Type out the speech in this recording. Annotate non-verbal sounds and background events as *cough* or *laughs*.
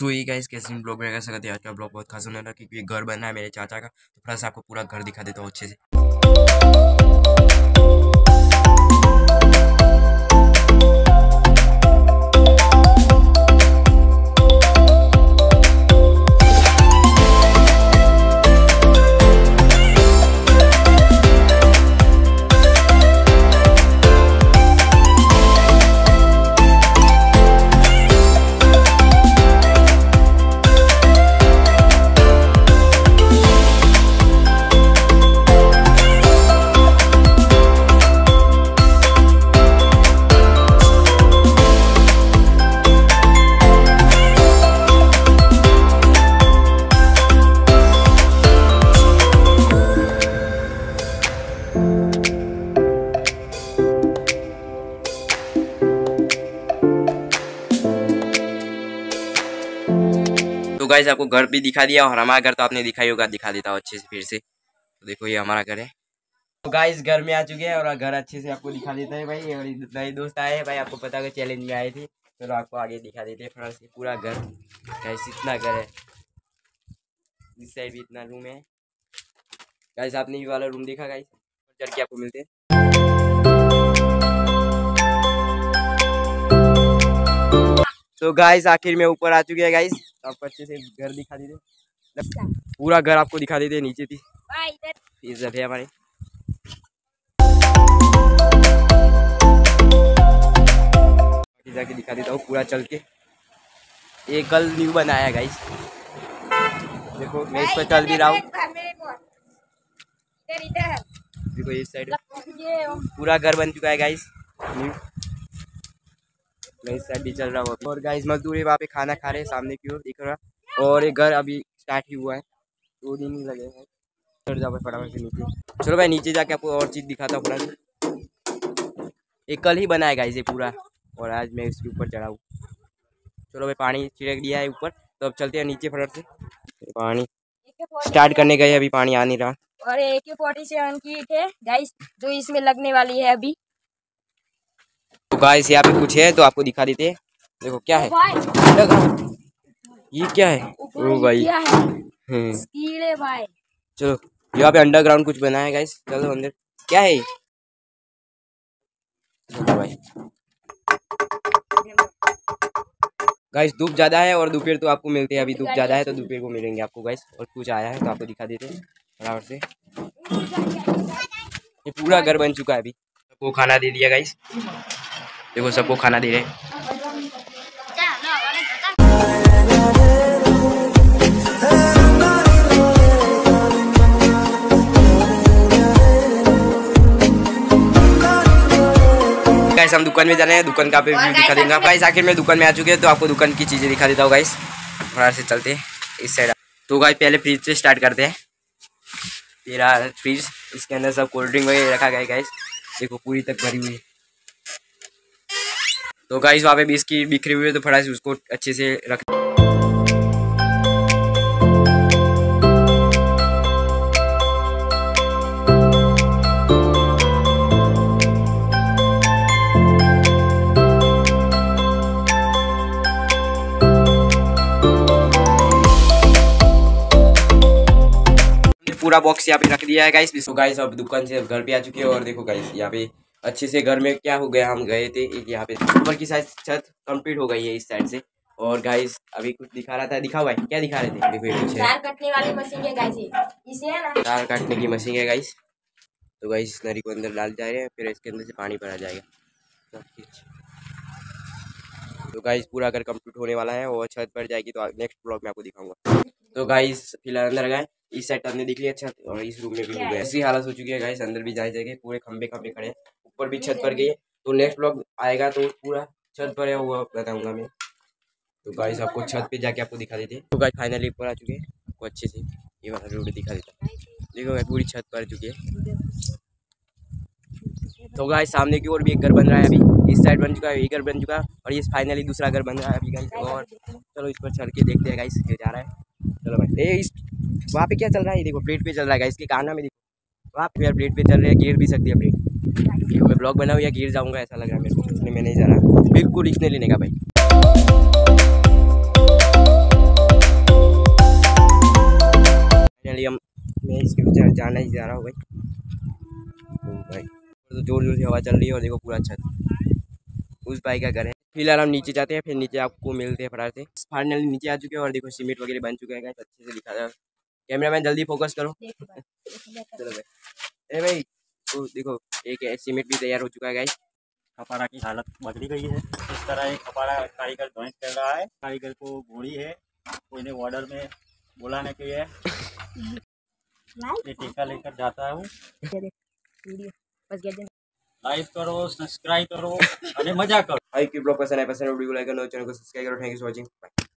तो ये गाइस कैसे ब्लॉग में कर सकते आज का ब्लॉग बहुत खास होने लगा क्योंकि घर बन रहा है मेरे चाचा का तो सा आपको पूरा घर दिखा देता हूँ अच्छे से। गाइस आपको घर भी दिखा दिया और हमारा घर तो आपने दिखाई होगा, दिखा देता हूँ अच्छे से फिर से। तो देखो ये हमारा घर है। तो गाइस घर में आ चुके हैं और घर अच्छे से आपको दिखा देता है भाई, और नए दोस्त आए हैं भाई, आपको पता होगा चैलेंज में आए थे। चलो तो आपको आगे दिखा देते हैं फ्रेंड्स पूरा घर। गाइस इतना घर है। इस साइड भी इतना रूम है। गाइस आपने ये वाला रूम देखा गाइस चढ़ के आपको मिलते हैं। तो गाइस आखिर में ऊपर आ चुके हैं गाइस आपको अच्छे से घर दिखा देते। पूरा घर आपको दिखा देते नीचे थी। सब है हमारे। जाके दिखा देता हूँ पूरा चल के। ये कल न्यू बनाया गाइस देखो मैं इस पर चल भी रहा हूँ। देखो इस साइड। पूरा घर बन चुका है गाइस न्यू। साइड भी चल रहा हूँ और गाइस मजदूर वहाँ पे खाना खा रहे हैं, सामने की ओर दिख रहा और ये घर अभी स्टार्ट ही हुआ है। दो दिन ही लगे हैं। चढ़ जाओ फटाफट से नीचे। चलो भाई, नीचे जाके आपको और चीज़ दिखाता हूँ पूरा ये कल ही बनाया गाइस ये पूरा। और आज मैं इसके ऊपर चढ़ा हूँ। चलो भाई, पानी छिड़क दिया है ऊपर। तो अब चलते हैं नीचे फटक से। पानी स्टार्ट करने गए अभी पानी आ नहीं रहा। और ए के फोर्टी सेवन की है। गाइस जो इसमें लगने वाली है अभी। तो गाइस यहाँ पे कुछ है तो आपको दिखा देते हैं। देखो क्या है? ये क्या है? ओ भाई। हम्म। भाई। चलो यहाँ पे अंडरग्राउंड कुछ बना है गाइस चलो अंदर। क्या है भाई। गाइस धूप ज़्यादा है और दोपहर तो आपको मिलते हैं। अभी धूप ज़्यादा है तो दोपहर को मिलेंगे आपको गाइस और कुछ आया है तो आपको दिखा देते हैं। बराबर से। ये पूरा घर बन चुका है अभी। सबको खाना दे दिया गाइस देखो सबको खाना दे रहे हैं। गाइस हम दुकान में जा रहे हैं दुकान का पे व्यू दिखा देंगे। गाइस आखिर में दुकान में आ चुके हैं तो आपको दुकान की चीज़ें दिखा देता हूँ गाइस थोड़ा से चलते हैं इस साइड तो गाइस पहले फ्रिज से स्टार्ट करते हैं। तेरा फ्रिज इसके अंदर सब कोल्ड ड्रिंक वगैरह रखा गया है गाइस देखो पूरी तक भरी हुई है। तो गाइस वहाँ पे भी इसकी बिखरी हुई है तो फटा से उसको अच्छे से रख पूरा बॉक्स यहाँ पे रख दिया है गाइस तो गाइस अब दुकान से घर पे आ चुके हैं और देखो गाइस यहाँ पे अच्छे से घर में क्या हो गया हम गए थे एक यहाँ पे ऊपर की साइड छत कंप्लीट हो गई है इस साइड से। और गाइस अभी कुछ दिखा रहा था दिखाओ भाई क्या दिखा रहे थे? देखो तार कटने वाली मशीन है गाइस इसे है ना? तार काटने की मशीन है गाइस तो गाइस नरी को अंदर डाल जा रहे हैं फिर इसके अंदर से पानी भरा जाएगा। तो गाइस पूरा अगर कंप्लीट होने वाला है और छत पर जाएगी तो नेक्स्ट ब्लॉग में आपको दिखाऊँगा। तो गाइस फ़िलहाल अंदर गए। इस साइड हमने दिख लिया छत और इस रूम में भी हो गया। ऐसी हालत हो चुकी है गाइस अंदर भी जाए जाएँगे पूरे खंबे खंबे खड़े हैं। ऊपर भी छत पर गई है। तो नेक्स्ट ब्लॉग आएगा तो पूरा छत पर है वो बताऊँगा मैं। तो गाइस आपको छत पे जाके आपको दिखा देते तो गाइस फाइनली ऊपर आ चुके हैं। आपको अच्छे से ये वाला रोड दिखा देता देखो गाइस पूरी छत पर आ चुकी है। तो गाइस सामने की ओर भी एक घर बन रहा है अभी। इस साइड बन चुका है ये घर बन चुका है। और ये फाइनली दूसरा घर बन रहा है अभी गाइस और चलो इस पर चढ़ के देखते हैं गाइस ये जा रहा है। चलो भाई ए इस वहाँ पे क्या चल रहा है? ये देखो प्लेट पे चल रहा है गाइस के काना में देखो। वहाँ पे प्लेट पे चल रहे हैं गिर भी सकती है प्लेट कि मैं ब्लॉग बनाऊँ या गिर जाऊँगा ऐसा लग रहा है मेरे को। इसलिए मैं नहीं जा रहा बिल्कुल रिक्स नहीं लेने का भाई। फाइनली हम मैं इसके पीछे जाना ही जा रहा हूँ भाई। तो भाई। तो ज़ोर ज़ोर से हवा चल रही है और देखो पूरा छत। उस भाई का घर है फ़िलहाल हम नीचे जाते हैं फिर नीचे आपको मिलते हैं फरार से। फाइनली नीचे आ चुके हैं और देखो सीमेंट वगैरह बन चुके हैं अच्छे से दिखा रहा कैमरा मैन जल्दी फोकस करो। *laughs* चलो भाई। अरे भाई तो देखो एक एस्टीमेट भी तैयार हो चुका है गाइस खपारा की हालत बदली गई है। इस तरह एक खपारा कारीगर ज्वाइंट कर रहा है। कारीगर को घोड़ी है। कोई ने ऑर्डर में बुलाने के लिए टीका लेकर जाता हूँ। लाइक करो सब्सक्राइब करो अरे मज़ा करो। आई की ब्लॉग पसंद है पसंद वीडियो लाइक करो चैनल को सब्सक्राइब करो थैंक यू फॉर वाचिंग